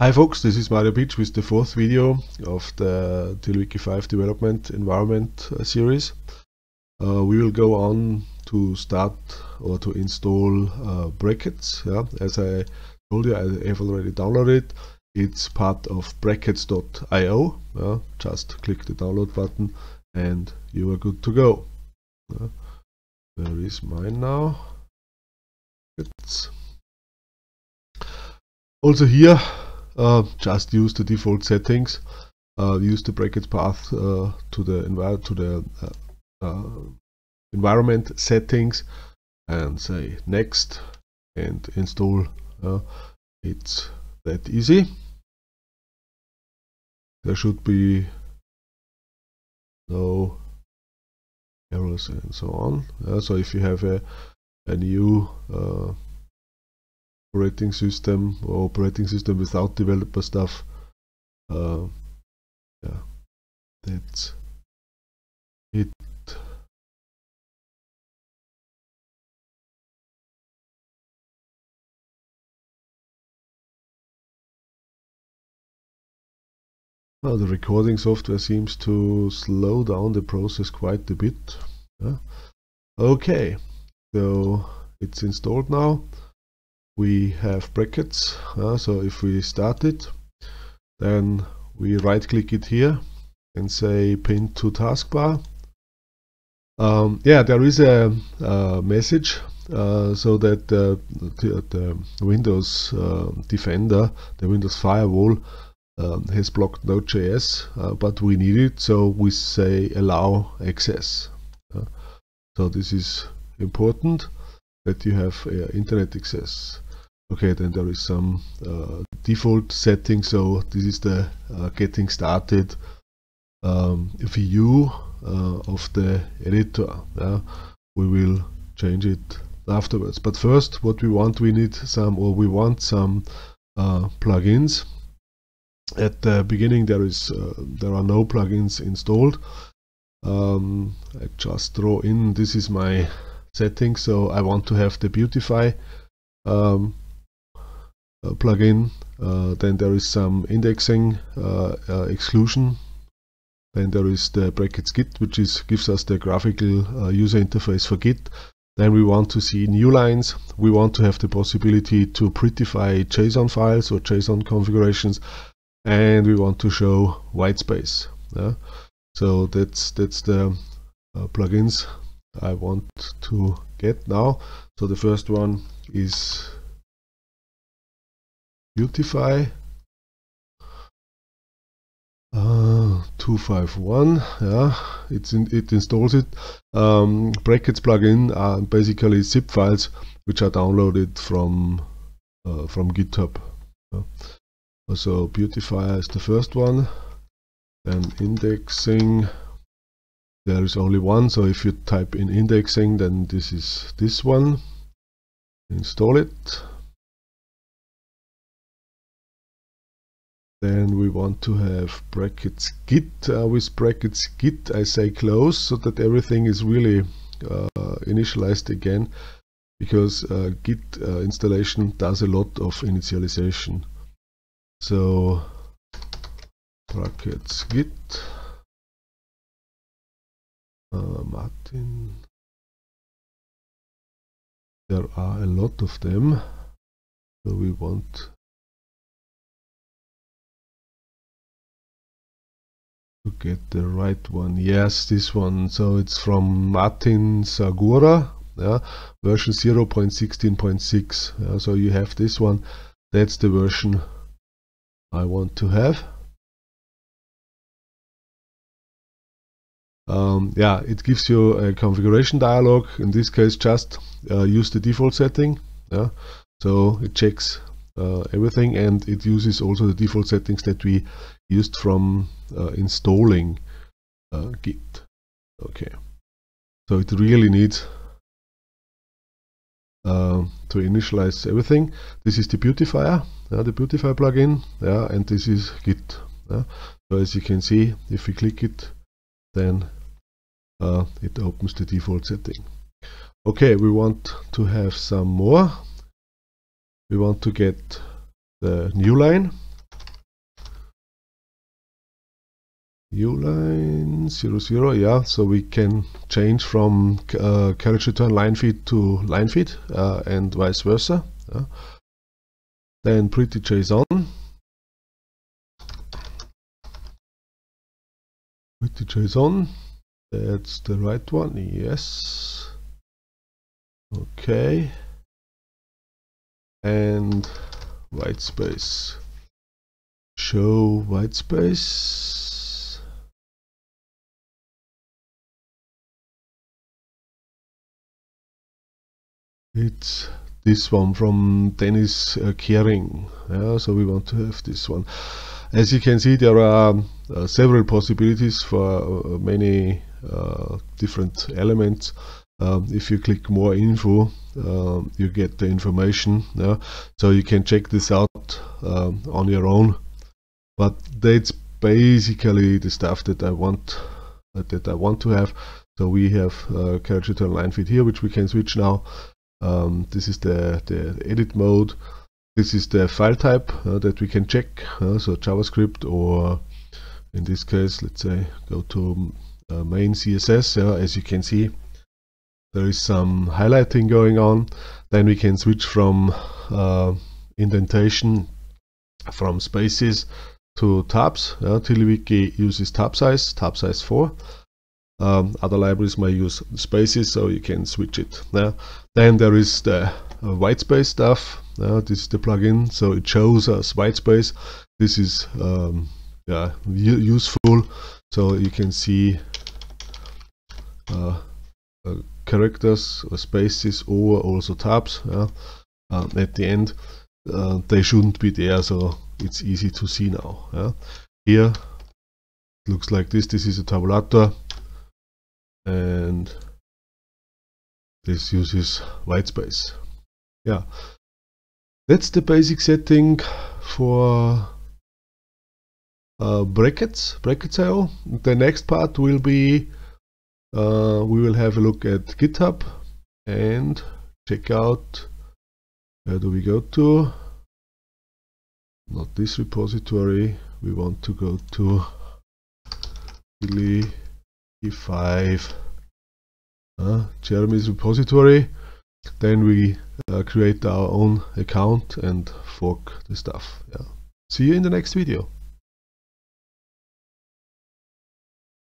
Hi folks, this is Mario Pietsch with the fourth video of the TiddlyWiki 5 development environment uh, series. Uh, we will go on to start or to install uh, brackets. Yeah? As I told you, I have already downloaded. it. It's part of brackets.io. Yeah? Just click the download button and you are good to go. Yeah? Where is mine now? It's also here just use the default settings. Uh, use the brackets path uh, to the to the uh, uh, environment settings and say next and install. it's that easy. There should be no errors and so on. so if you have a, a new operating system or operating system without developer stuff. Uh, yeah, that's it. Well, the recording software seems to slow down the process quite a bit. Yeah. Okay, so it's installed now we have brackets uh, so if we start it then we right click it here and say pin to taskbar. Um, yeah there is a, a message uh, so that the, the Windows uh, Defender the Windows Firewall um, has blocked Node.js uh, but we need it so we say allow access. Uh, so this is important that you have uh, internet access Okay, then there is some uh, default setting. So this is the uh, getting started um, view uh, of the editor. Yeah? We will change it afterwards. But first, what we want, we need some, or we want some uh, plugins. At the beginning, there is uh, there are no plugins installed. Um, I just throw in. This is my setting. So I want to have the Beautify. Um, plugin. Uh, then there is some indexing uh, exclusion. Then there is the brackets Git, which is gives us the graphical user interface for Git. Then we want to see new lines. We want to have the possibility to prettify JSON files or JSON configurations, and we want to show white space. Yeah? So that's that's the uh, plugins I want to get now. So the first one is Beautify. Uh, 251 yeah it's in, it installs it. Um, brackets plugin are basically zip files which are downloaded from uh, from github. Yeah. so beautify is the first one. Then indexing. There is only one so if you type in indexing then this is this one. Install it Then we want to have brackets git. Uh, with brackets git I say close so that everything is really uh, initialized again because uh, git uh, installation does a lot of initialization. So brackets git uh, Martin there are a lot of them so we want get the right one. Yes, this one. So it's from Martin Zagora, yeah, version 0.16.6. Yeah, so you have this one. That's the version I want to have. Um, yeah, it gives you a configuration dialog. In this case, just uh, use the default setting. Yeah, so it checks everything and it uses also the default settings that we used from uh, installing uh, Git. Okay, so it really needs uh, to initialize everything. This is the beautifier, yeah, the beautifier plugin, yeah, and this is Git. Yeah. So as you can see, if we click it, then uh, it opens the default setting. Okay, we want to have some more we want to get the new line. New line zero zero yeah. So we can change from uh, carriage return line feed to line feed uh, and vice versa yeah. then pretty json pretty json that's the right one yes. Okay and white space. Show white space. It's this one from Dennis uh, Kehrig yeah, so we want to have this one. As you can see there are uh, several possibilities for uh, many uh, different elements um, if you click more info um, you get the information yeah? so you can check this out um, on your own. But that's basically the stuff that I want uh, that I want to have. So we have uh, carriage return line feed here which we can switch now. Um, this is the, the edit mode. This is the file type uh, that we can check uh, so JavaScript or in this case let's say go to uh, main CSS as you can see there is some highlighting going on. Then we can switch from uh, indentation from spaces to tabs uh, TiddlyWiki uses tab size tab size 4 um, other libraries may use spaces so you can switch it then there is the uh, white space stuff uh, this is the plugin so it shows us white space. This is um, yeah useful so you can see uh, uh, characters or spaces or also tabs yeah, um, at the end uh, they shouldn't be there so it's easy to see now yeah. here looks like this this is a tabulator and this uses white space yeah that's the basic setting for uh, brackets brackets IO the next part will be uh, we will have a look at github and check out where do we go to? Not this repository. We want to go to e5 uh, Jeremy's repository. Then we uh, create our own account and fork the stuff. Yeah. See you in the next video